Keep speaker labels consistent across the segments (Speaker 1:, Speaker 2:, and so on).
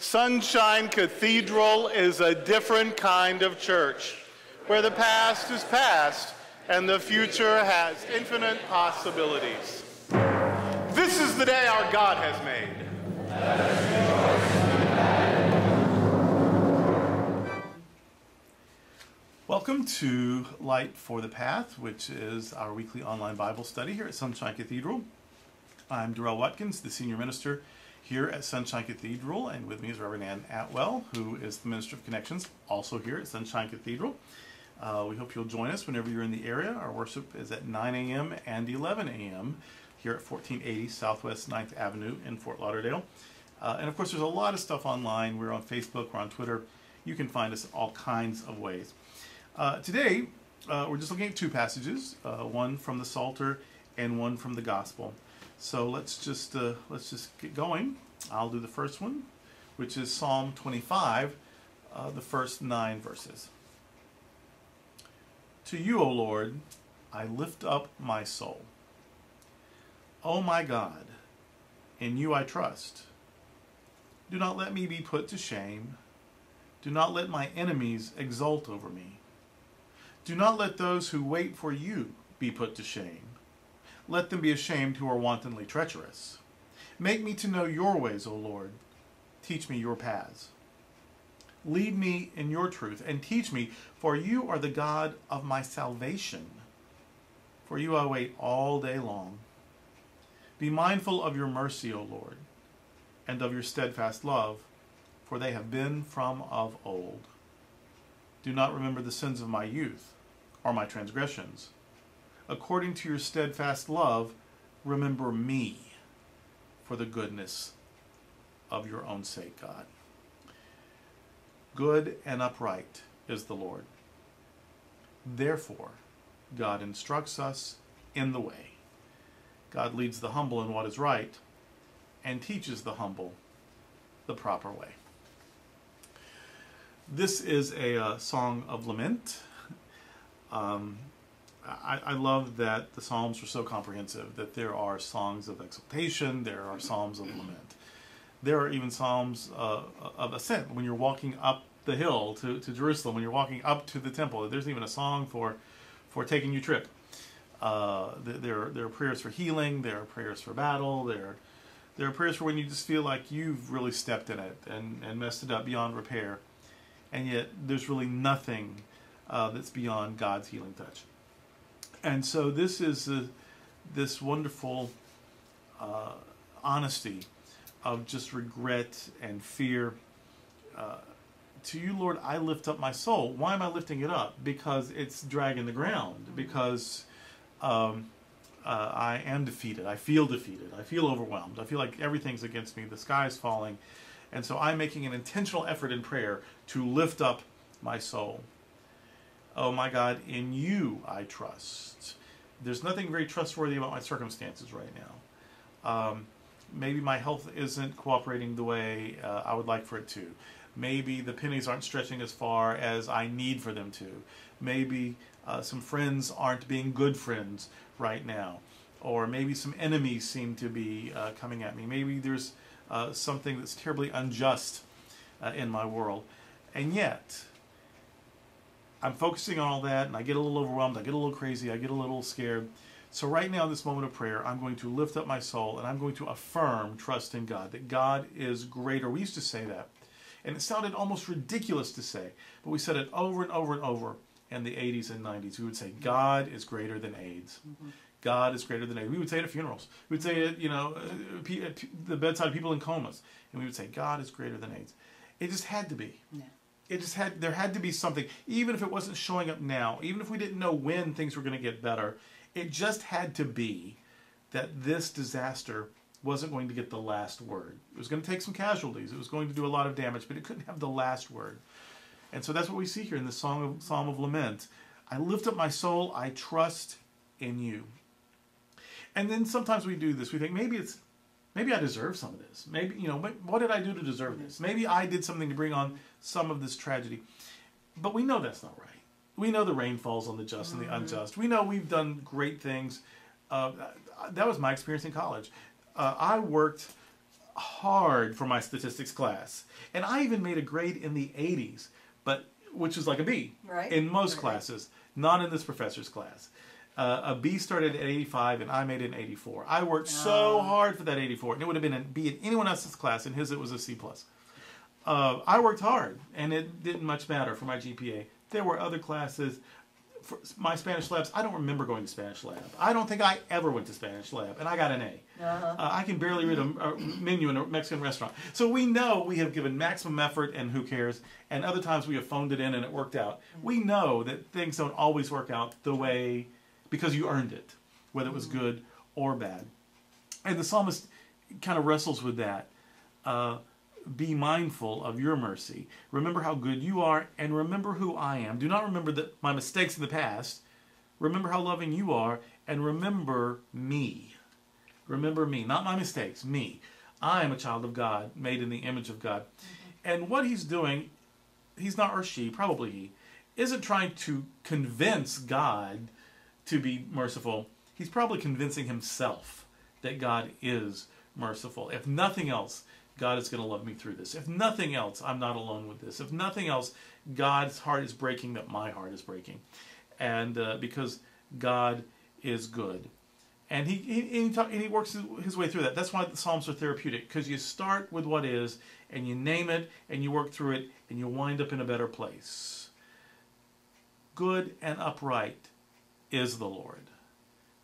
Speaker 1: Sunshine Cathedral is a different kind of church where the past is past and the future has infinite possibilities. This is the day our God has made.
Speaker 2: Welcome to Light for the Path, which is our weekly online Bible study here at Sunshine Cathedral. I'm Durrell Watkins, the senior minister here at Sunshine Cathedral, and with me is Reverend Ann Atwell, who is the Minister of Connections, also here at Sunshine Cathedral. Uh, we hope you'll join us whenever you're in the area. Our worship is at 9 a.m. and 11 a.m. here at 1480 Southwest 9th Avenue in Fort Lauderdale. Uh, and of course, there's a lot of stuff online. We're on Facebook, we're on Twitter. You can find us all kinds of ways. Uh, today, uh, we're just looking at two passages, uh, one from the Psalter and one from the Gospel. So let's just uh, let's just get going. I'll do the first one, which is Psalm 25, uh, the first nine verses. To you, O Lord, I lift up my soul. O my God, in you I trust. Do not let me be put to shame. Do not let my enemies exult over me. Do not let those who wait for you be put to shame. Let them be ashamed who are wantonly treacherous. Make me to know your ways, O Lord. Teach me your paths. Lead me in your truth and teach me, for you are the God of my salvation. For you I wait all day long. Be mindful of your mercy, O Lord, and of your steadfast love, for they have been from of old. Do not remember the sins of my youth or my transgressions according to your steadfast love, remember me for the goodness of your own sake, God. Good and upright is the Lord. Therefore, God instructs us in the way. God leads the humble in what is right and teaches the humble the proper way. This is a uh, song of lament. Um, I, I, love that the Psalms are so comprehensive, that there are songs of exaltation, there are psalms of lament. There are even psalms uh, of ascent when you're walking up the hill to, to Jerusalem, when you're walking up to the temple. There's even a song for, for taking your trip. Uh, there, there are prayers for healing, there are prayers for battle, there, there are prayers for when you just feel like you've really stepped in it and, and messed it up beyond repair. And yet there's really nothing uh, that's beyond God's healing touch and so this is this wonderful uh, honesty of just regret and fear. Uh, to you, Lord, I lift up my soul. Why am I lifting it up? Because it's dragging the ground. Because um, uh, I am defeated. I feel defeated. I feel overwhelmed. I feel like everything's against me. The sky is falling. And so I'm making an intentional effort in prayer to lift up my soul. Oh my God, in you I trust. There's nothing very trustworthy about my circumstances right now. Um, maybe my health isn't cooperating the way uh, I would like for it to. Maybe the pennies aren't stretching as far as I need for them to. Maybe uh, some friends aren't being good friends right now. Or maybe some enemies seem to be uh, coming at me. Maybe there's uh, something that's terribly unjust uh, in my world. And yet, I'm focusing on all that and I get a little overwhelmed, I get a little crazy, I get a little scared. So, right now, in this moment of prayer, I'm going to lift up my soul and I'm going to affirm trust in God, that God is greater. We used to say that, and it sounded almost ridiculous to say, but we said it over and over and over in the 80s and 90s. We would say, God is greater than AIDS. Mm-hmm. God is greater than AIDS. We would say it at funerals. We would say it, you know, uh, at the bedside of people in comas, and we would say, God is greater than AIDS. It just had to be. Yeah it just had there had to be something. Even if it wasn't showing up now even if we didn't know when things were going to get better it just had to be that this disaster wasn't going to get the last word. It was going to take some casualties. It was going to do a lot of damage but it couldn't have the last word. And so that's what we see here in the song of psalm of lament. I lift up my soul i trust in you. And then sometimes we do this. We think maybe it's maybe I deserve some of this. Maybe, you know, what did I do to deserve this? Maybe I did something to bring on some of this tragedy. But we know that's not right. We know the rain falls on the just and the mm-hmm. unjust. We know we've done great things. Uh, that was my experience in college. Uh, I worked hard for my statistics class, and I even made a grade in the 80s, but which was like a B
Speaker 3: Right.
Speaker 2: in most
Speaker 3: Right.
Speaker 2: classes, not in this professor's class. Uh, a B started at 85, and I made it an 84. I worked so hard for that 84, and it would have been a B in anyone else's class. In his, it was a C plus. Uh, I worked hard, and it didn't much matter for my GPA. There were other classes. For my Spanish labs, I don't remember going to Spanish lab. I don't think I ever went to Spanish lab, and I got an A.
Speaker 3: Uh-huh.
Speaker 2: Uh, I can barely read a, a menu in a Mexican restaurant. So we know we have given maximum effort, and who cares? And other times we have phoned it in and it worked out. We know that things don't always work out the way because you earned it, whether it was good or bad. And the psalmist kind of wrestles with that. Uh, be mindful of your mercy. Remember how good you are, and remember who I am. Do not remember that my mistakes in the past. Remember how loving you are, and remember me. Remember me, not my mistakes, me. I am a child of God, made in the image of God. And what he's doing, he's not, or she, probably he, isn't trying to convince God to be merciful. He's probably convincing himself that God is merciful. If nothing else, God is going to love me through this. If nothing else, I'm not alone with this. If nothing else, God's heart is breaking that my heart is breaking. And uh, because God is good. And he, he, he, talk, and he works his way through that. That's why the Psalms are therapeutic, because you start with what is, and you name it, and you work through it, and you wind up in a better place. Good and upright is the Lord.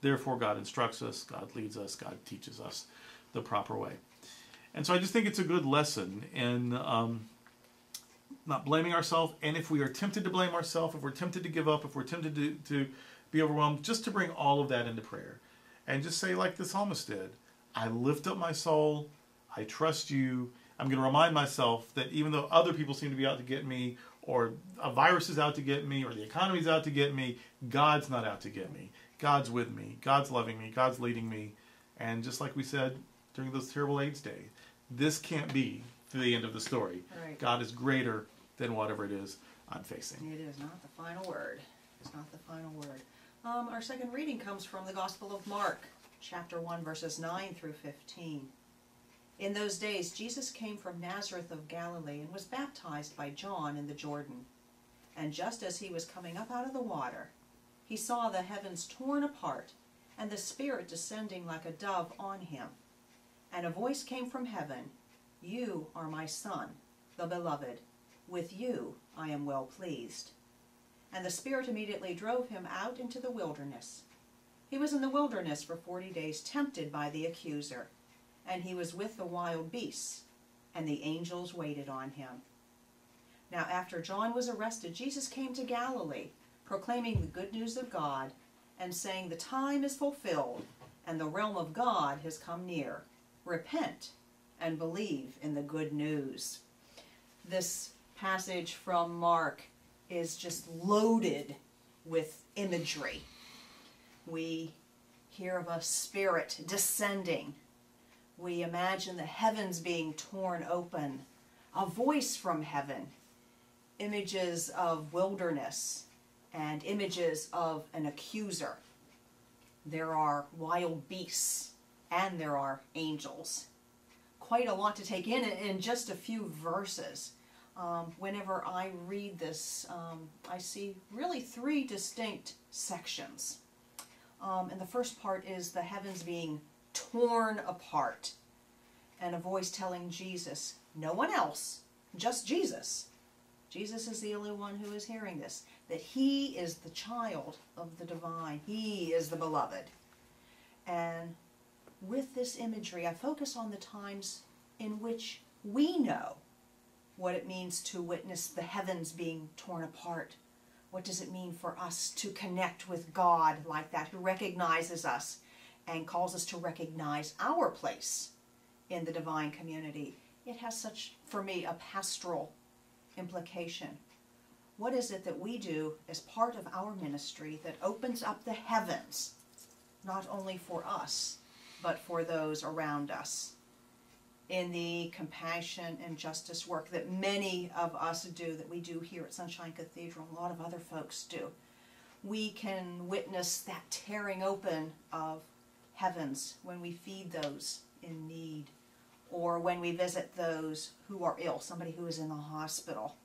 Speaker 2: Therefore, God instructs us, God leads us, God teaches us the proper way. And so I just think it's a good lesson in um, not blaming ourselves. And if we are tempted to blame ourselves, if we're tempted to give up, if we're tempted to, to be overwhelmed, just to bring all of that into prayer. And just say, like the psalmist did, I lift up my soul, I trust you. I'm going to remind myself that even though other people seem to be out to get me, or a virus is out to get me, or the economy's out to get me, God's not out to get me. God's with me. God's loving me. God's leading me. And just like we said during those terrible AIDS days, this can't be the end of the story.
Speaker 3: Right.
Speaker 2: God is greater than whatever it is I'm facing.
Speaker 3: It is not the final word. It's not the final word. Um, our second reading comes from the Gospel of Mark, chapter 1, verses 9 through 15. In those days, Jesus came from Nazareth of Galilee and was baptized by John in the Jordan. And just as he was coming up out of the water, he saw the heavens torn apart and the Spirit descending like a dove on him. And a voice came from heaven You are my Son, the Beloved. With you I am well pleased. And the Spirit immediately drove him out into the wilderness. He was in the wilderness for forty days, tempted by the accuser. And he was with the wild beasts, and the angels waited on him. Now, after John was arrested, Jesus came to Galilee, proclaiming the good news of God, and saying, The time is fulfilled, and the realm of God has come near. Repent and believe in the good news. This passage from Mark is just loaded with imagery. We hear of a spirit descending. We imagine the heavens being torn open, a voice from heaven, images of wilderness, and images of an accuser. There are wild beasts, and there are angels. Quite a lot to take in in just a few verses. Um, whenever I read this, um, I see really three distinct sections. Um, and the first part is the heavens being torn apart, and a voice telling Jesus, no one else, just Jesus. Jesus is the only one who is hearing this, that he is the child of the divine, he is the beloved. And with this imagery, I focus on the times in which we know what it means to witness the heavens being torn apart. What does it mean for us to connect with God like that, who recognizes us and calls us to recognize our place in the divine community? It has such, for me, a pastoral implication. What is it that we do as part of our ministry that opens up the heavens, not only for us, but for those around us? in the compassion and justice work that many of us do, that we do here at Sunshine Cathedral, a lot of other folks do. We can witness that tearing open of heavens when we feed those in need, or when we visit those who are ill, somebody who is in the hospital,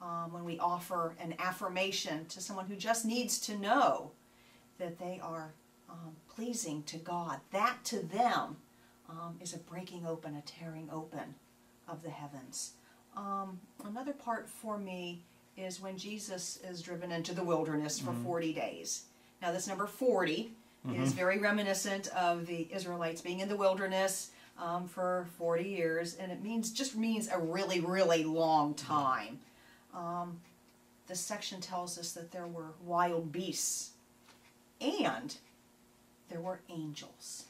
Speaker 3: um, when we offer an affirmation to someone who just needs to know that they are um, pleasing to God, that to them um, is a breaking open, a tearing open of the heavens. Um, another part for me is when Jesus is driven into the wilderness for 40 days. Now, this number 40 is very reminiscent of the Israelites being in the wilderness um, for 40 years, and it means just means a really, really long time. Um, this section tells us that there were wild beasts and there were angels.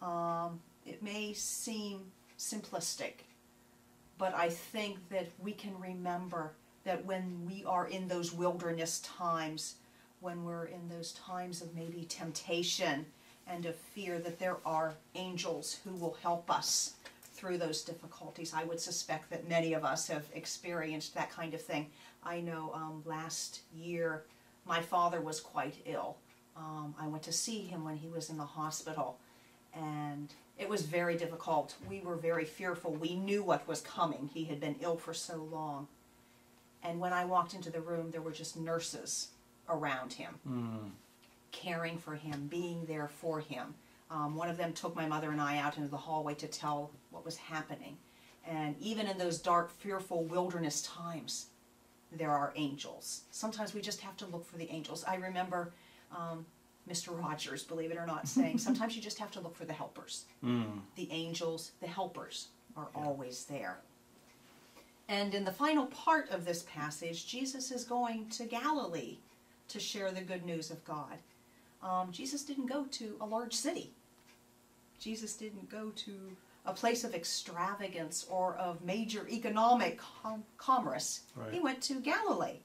Speaker 3: Um, it may seem simplistic, but I think that we can remember that when we are in those wilderness times, when we're in those times of maybe temptation and of fear, that there are angels who will help us through those difficulties. I would suspect that many of us have experienced that kind of thing. I know um, last year my father was quite ill. Um, I went to see him when he was in the hospital, and it was very difficult. We were very fearful. We knew what was coming. He had been ill for so long. And when I walked into the room, there were just nurses around him, caring for him, being there for him. Um, one of them took my mother and I out into the hallway to tell what was happening. And even in those dark, fearful wilderness times, there are angels. Sometimes we just have to look for the angels. I remember um, Mr. Rogers, believe it or not, saying sometimes you just have to look for the helpers. The angels, the helpers, are always there. And in the final part of this passage, Jesus is going to Galilee to share the good news of God. Um, Jesus didn't go to a large city. Jesus didn't go to a place of extravagance or of major economic com- commerce.
Speaker 2: Right.
Speaker 3: He went to Galilee,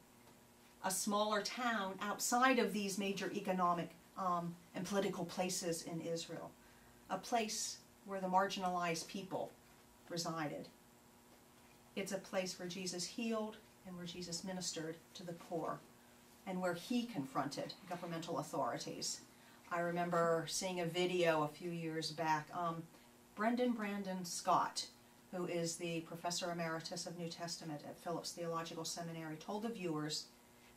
Speaker 3: a smaller town outside of these major economic um, and political places in Israel, a place where the marginalized people resided. It's a place where Jesus healed and where Jesus ministered to the poor and where he confronted governmental authorities. I remember seeing a video a few years back. Um, Bernard Brandon Scott, who is the professor emeritus of New Testament at Phillips Theological Seminary, told the viewers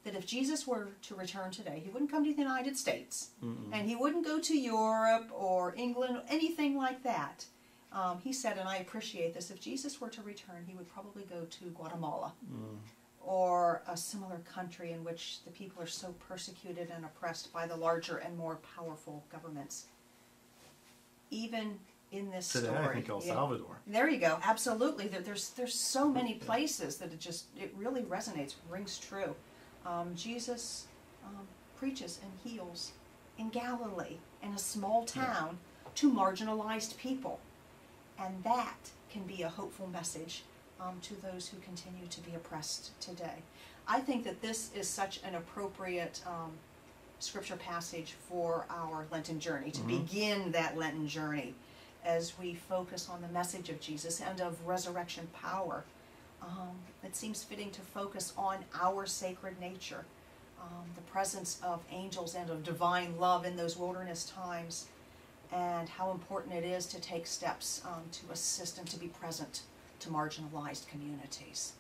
Speaker 3: that if Jesus were to return today, he wouldn't come to the United States and he wouldn't go to Europe or England, anything like that. Um, he said, and I appreciate this, if Jesus were to return, he would probably go to Guatemala or a similar country in which the people are so persecuted and oppressed by the larger and more powerful governments. Even in this
Speaker 2: Today,
Speaker 3: story,
Speaker 2: I think El
Speaker 3: yeah.
Speaker 2: Salvador.
Speaker 3: There you go. Absolutely. There- There's there's so many places that it just it really resonates, rings true. Um, Jesus um, preaches and heals in Galilee, in a small town, to marginalized people, and that can be a hopeful message um, to those who continue to be oppressed today. I think that this is such an appropriate um, scripture passage for our Lenten journey to begin that Lenten journey as we focus on the message of Jesus and of resurrection power. Um, it seems fitting to focus on our sacred nature, um, the presence of angels and of divine love in those wilderness times, and how important it is to take steps um, to assist and to be present to marginalized communities.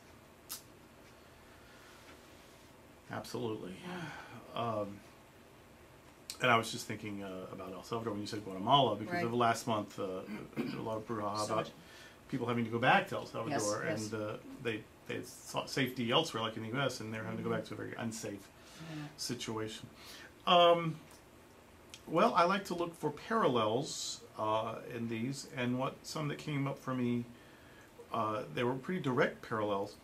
Speaker 2: Absolutely. Um, and I was just thinking uh, about El Salvador when you said Guatemala because
Speaker 3: Right.
Speaker 2: of last month uh, a lot of brouhaha
Speaker 3: So
Speaker 2: about people having to go back to El Salvador
Speaker 3: yes.
Speaker 2: and uh, they they sought safety elsewhere like in the U.S. and they're having to go
Speaker 3: Mm-hmm.
Speaker 2: back to a very unsafe
Speaker 3: Yeah.
Speaker 2: situation. Um, well, I like to look for parallels uh, in these, and what some that came up for me, uh, they were pretty direct parallels.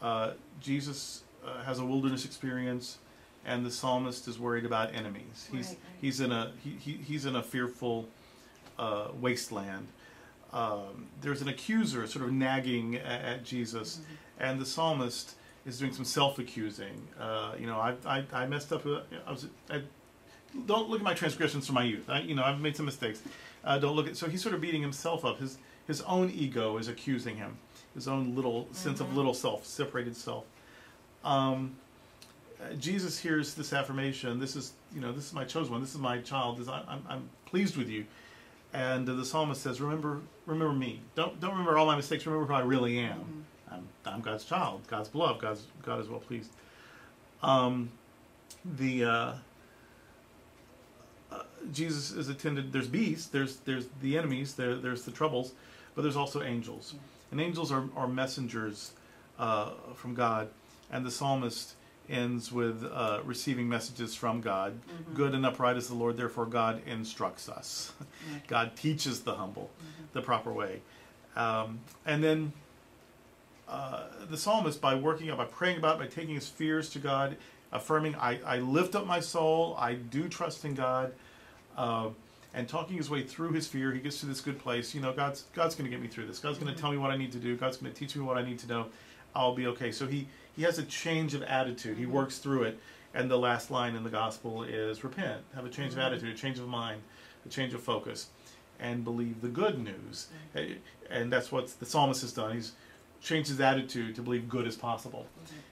Speaker 2: Uh, Jesus uh, has a wilderness experience, and the psalmist is worried about enemies. He's
Speaker 3: Right, right.
Speaker 2: he's in a he, he, he's in a fearful uh, wasteland. Um, there's an accuser sort of nagging at, at Jesus, and the psalmist is doing some self-accusing. Uh, you know, I, I, I messed up. I was. I, don't look at my transgressions from my youth. I, you know, I've made some mistakes. Uh, don't look at. So he's sort of beating himself up. His his own ego is accusing him. His own little sense of little self, separated self. Um, uh, Jesus hears this affirmation. This is, you know, this is my chosen one. This is my child. This, I, I'm, I'm pleased with you. And uh, the psalmist says, "Remember, remember me. Don't don't remember all my mistakes. Remember who I really am.
Speaker 3: Mm-hmm.
Speaker 2: I'm, I'm God's child. God's beloved. God's God is well pleased." Um, the uh, uh, Jesus is attended. There's beasts. There's there's the enemies. There there's the troubles, but there's also angels, and angels are are messengers uh, from God. And the psalmist ends with uh, receiving messages from God. Good and upright is the Lord. Therefore, God instructs us. God teaches the humble the proper way, um, and then. Uh, the psalmist, by working out, by praying about, by taking his fears to God, affirming, I, I lift up my soul, I do trust in God, uh, and talking his way through his fear, he gets to this good place. You know, God's God's going to get me through this. God's going to mm-hmm. tell me what I need to do. God's going to teach me what I need to know. I'll be okay. So he he has a change of attitude. He mm-hmm. works through it. And the last line in the gospel is repent, have a change of mm-hmm. attitude, a change of mind, a change of focus, and believe the good news. And that's what the psalmist has done. He's changed his attitude to believe good is possible.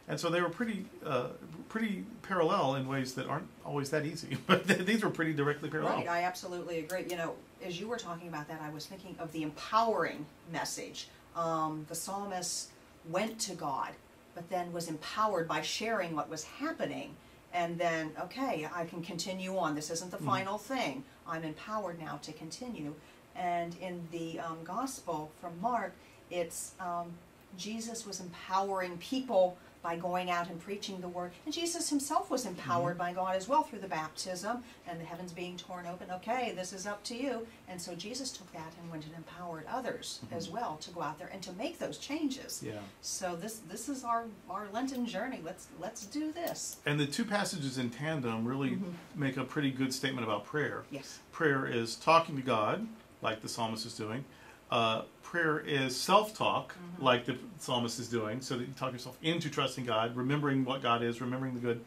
Speaker 2: And so they were pretty, uh, pretty parallel in ways that aren't always that easy. But these were pretty directly parallel.
Speaker 3: Right, I absolutely agree. You know, as you were talking about that, I was thinking of the empowering message. Um, the psalmist went to God, but then was empowered by sharing what was happening. And then, okay, I can continue on. This isn't the final thing. I'm empowered now to continue. And in the um, gospel from Mark, it's um, Jesus was empowering people by going out and preaching the word. And Jesus himself was empowered mm-hmm. by God as well through the baptism and the heavens being torn open. Okay, this is up to you. And so Jesus took that and went and empowered others mm-hmm. as well to go out there and to make those changes.
Speaker 2: Yeah.
Speaker 3: So this this is our, our Lenten journey. Let's let's do this.
Speaker 2: And the two passages in tandem really mm-hmm. make a pretty good statement about prayer.
Speaker 3: Yes.
Speaker 2: Prayer is talking to God, like the psalmist is doing. Uh, prayer is self-talk, like the psalmist is doing, so that you talk yourself into trusting God, remembering what God is, remembering the good.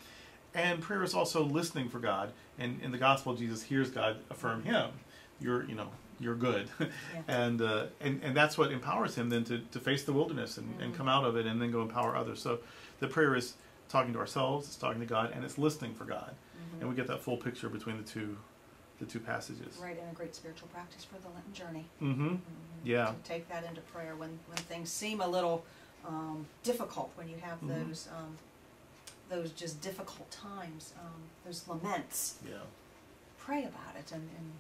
Speaker 2: And prayer is also listening for God. And in the gospel, Jesus hears God affirm Him. You're, you know, you're good, and uh, and and that's what empowers him then to, to face the wilderness and, and come out of it and then go empower others. So the prayer is talking to ourselves, it's talking to God, and it's listening for God, and we get that full picture between the two the two passages.
Speaker 3: Right, and a great spiritual practice for the Lenten journey.
Speaker 2: Mm-hmm. Yeah.
Speaker 3: to take that into prayer when, when things seem a little um, difficult, when you have
Speaker 2: Mhm.
Speaker 3: those um, those just difficult times, um, those laments.
Speaker 2: Yeah.
Speaker 3: Pray about it and, and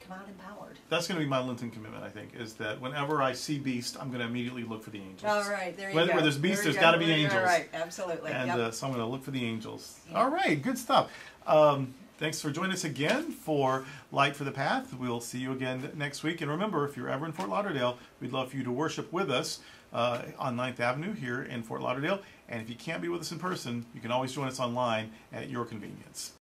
Speaker 3: come out empowered.
Speaker 2: That's going to be my Lenten commitment. I think is that whenever I see beast, I'm going to immediately look for the angels.
Speaker 3: All right, there you
Speaker 2: Where-
Speaker 3: go.
Speaker 2: where there's beast,
Speaker 3: there
Speaker 2: there's gotta be angels.
Speaker 3: Right, absolutely.
Speaker 2: And
Speaker 3: yep.
Speaker 2: uh, so I'm going to look for the angels.
Speaker 3: Yeah.
Speaker 2: All right, good stuff. Um, thanks for joining us again for Light for the Path. We'll see you again next week. And remember, if you're ever in Fort Lauderdale, we'd love for you to worship with us uh, on 9th Avenue here in Fort Lauderdale. And if you can't be with us in person, you can always join us online at your convenience.